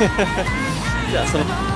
じゃあその